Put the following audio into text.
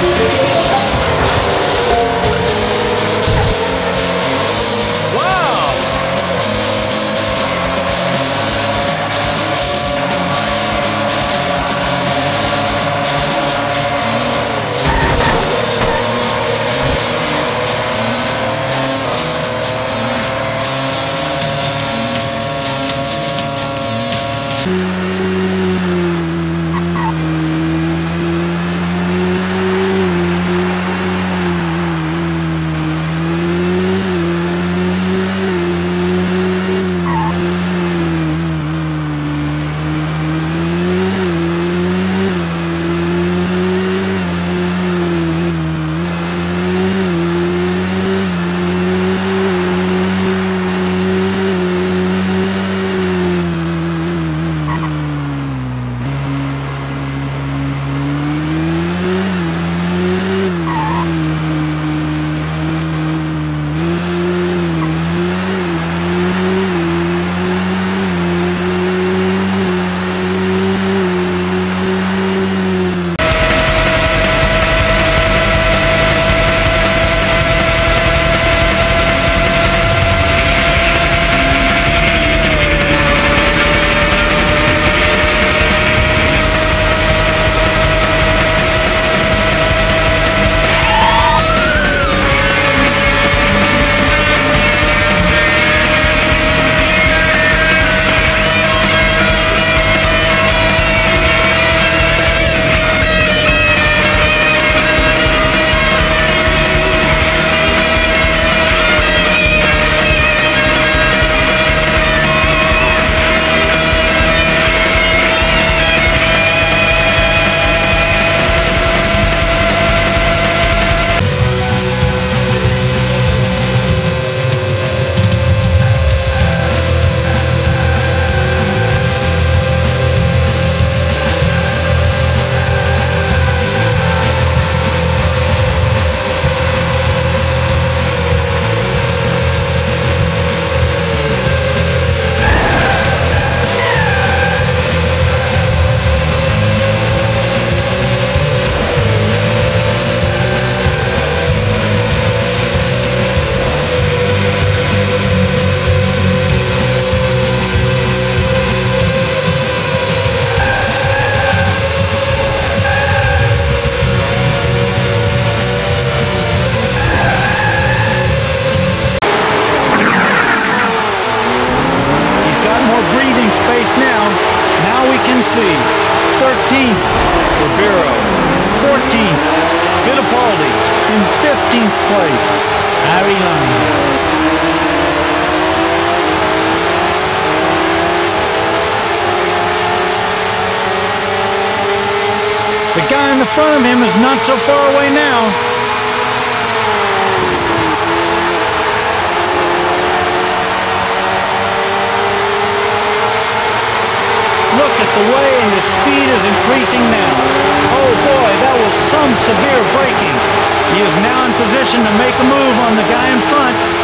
slipstream. Wow! 13th, Ribeiro. 14th, Fittipaldi. In 15th place, Ariane. The guy in the front of him is not so far away now. Look at the way and his speed increasing now. Oh boy, that was some severe braking. He is now in position to make a move on the guy in front.